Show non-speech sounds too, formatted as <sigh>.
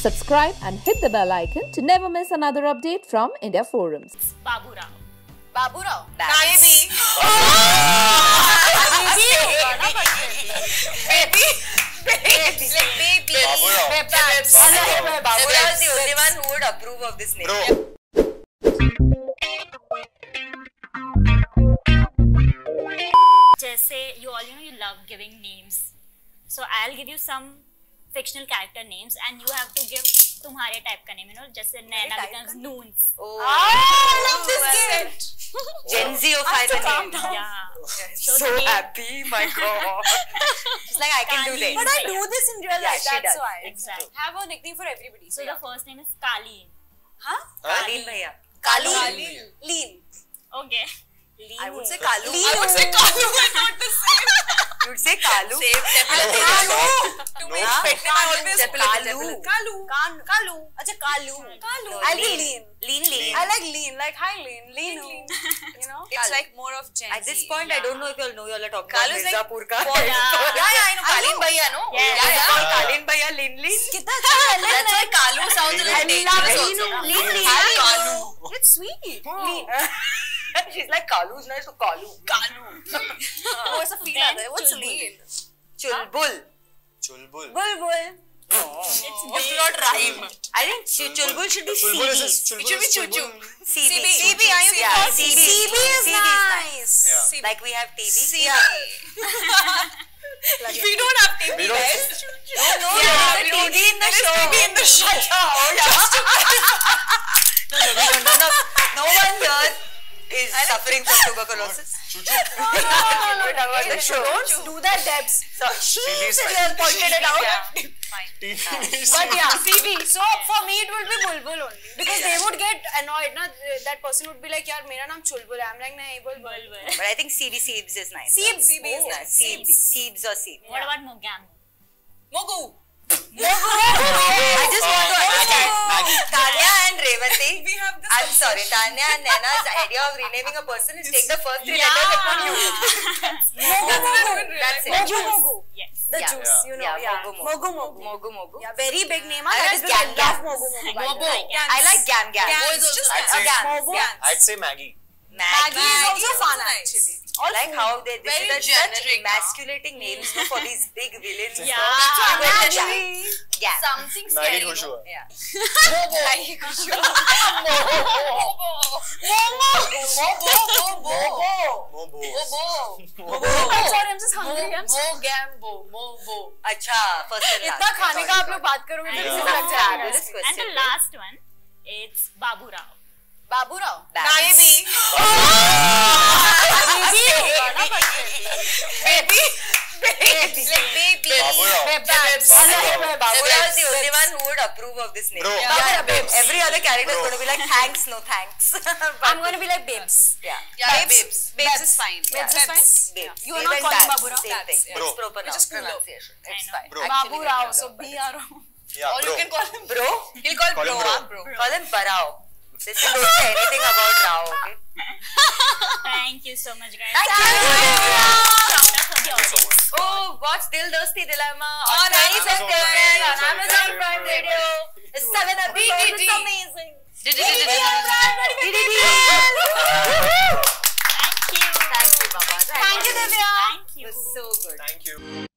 Subscribe and hit the bell icon to never miss another update from India Forums. Babu Rao. Babu Rao. Baby. Baby. Baby. Like baby. Babu Rao. Babs. Babu Rao. Babu Rao is the only one who would approve of this name. Bro, जैसे you all you know you love giving names. So I'll give you some fictional character names and you have to give तुम्हारे type का name you know जैसे नैना का? Noons. Oh, I love this game. Gen Z of final name. Yeah. So, So the- happy, my god. She's like, I can do this. But I do this in real life. she That's does. why. Exactly. Have a nickname for everybody. So the first name is Kaleen. huh? Kaleen bhaiya. Kalu. Kaleen. Lean. Okay. Lean. I would say Kalu. I would say Kalu is not the same. You'd say Kalu. Same Kalu. To me, yeah. pet name I always Kalu. Kalu. Kan Kalu. Acha Kalu. Kalu. I'll be Lean. lean. Lean, lean. I like lean. Like hi lean. Lean. You know. It's like more of Gen At this point, I don't know if you'll know you're talking Kalu about is like Mirzapur ka. for- yeah, Yeah, yeah, I know. I Kalin know. Bhaiya, no? Yeah. Yeah, yeah. yeah. Kalin bhaiya, Lean, lean. कितना अच्छा है That's why Kalu sounds a I little love dangerous it. also. Lean, lean. Kalu. Kalu. It's sweet. Lean. and <laughs> she's like, Kalu's nice, so Kalu. Kalu. Oh, What's a female? What's Lean? Chulbul. Chulbul. Bulbul. Oh. It's, it's not rhyme. I think ch- Chulbul should be CB. It should be Chuchu. CB. CB. CB. Are you yeah, CB. CB is CB nice. Is nice. Yeah. Like we have T V. CB. Yeah. like we don't have T V. we don't. No, no, yeah, there is don't in the there show. There is in the <laughs> show. Oh, yeah. no, no, we don't. No, no. No one here is suffering from tuberculosis. no, no, no, no, Don't do that, Debs. So, she is pointed it out. but yeah, CV. So for me, it would be Bulbul only because they would get annoyed. Na, that person would be like, "Yar, my name is Chulbul." I'm like, nah, Bulbul." But I think CV Seebs is nice. Seebs, CB is nice. Seebs, Seebs or Seebs. What about Mogam? Mogu. Mogu. I just want to have this I'm sorry, Tanya and Nana's idea of renaming a person is take the first three letters and put you. <laughs> That's it. Mogu Mogu. Yes. The Yeah. juice, you know. Yeah, Yeah. Mogu Mogu Mogu. Mogu. Mogu Mogu. Yeah, very big name. I huh? That like is Gam Gam. Mogu Mogu. by Mobo. I like Gam Gam. Gams. Boys It's also just like I'd say- Gam. Mogu. I'd say Maggie. Maggie. Maggie is also Maggie fun nice. actually. I like how they this Very is such generic, emasculating names for these big villains. Yeah. So, I'm going to Maggie. try. Yeah. Something Maggie scary. Khushbu. Yeah. Maggie Khushbu. <laughs> वो वो वो। अच्छा first इतना खाने का आप लोग बात करोगे तो इससे लग जाएगा and the last one it's Baburao. Baburao baby baby baby baby baby Laura was the only one who would approve of this name. Bro, yeah. Yeah, babes. Every other character is going to be like, thanks, no thanks. <laughs> I'm going to be like babes. Yeah. yeah babes. Babes is fine. Babes is fine? Babes. You are not calling Babura. Same thing. Bro. It's proper pronunciation. It's fine. Babura, so B-R-O. Yeah, or bro. you can call him bro. He'll call, call bro. Him bro. bro. Call him Barao. Listen, don't say anything about Rao, okay? <laughs> Thank you so much, guys. Thank, Thank you. you. Oh, watch Dil Dosti Dilemma oh, on, on Amazon Prime, on Amazon Prime Video. It's seven episodes. It's amazing. Thank you, Baba. Thank you, Divya. Thank you. It was so good. Thank you.